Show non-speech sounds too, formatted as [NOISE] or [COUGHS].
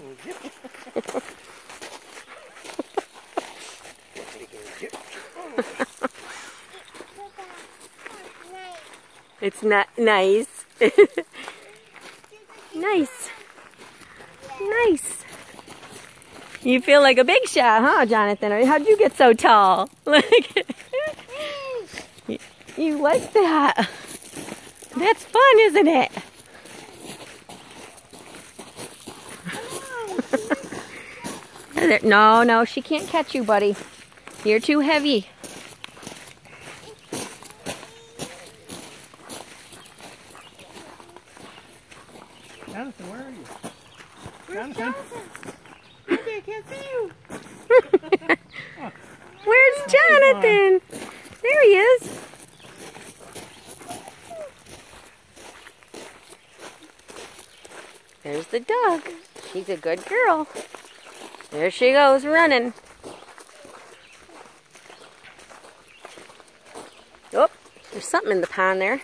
[LAUGHS] it's not nice. [LAUGHS] nice. Nice. You feel like a big shot, huh, Jonathan? How'd you get so tall? [LAUGHS] you like that. That's fun, isn't it? [COUGHS] no, no, she can't catch you, buddy. You're too heavy. Jonathan, where are you? Where's Jonathan? I can't see you. [LAUGHS] Where's Jonathan? There he is. There's the dog. She's a good girl. There she goes running. Oh, there's something in the pond there.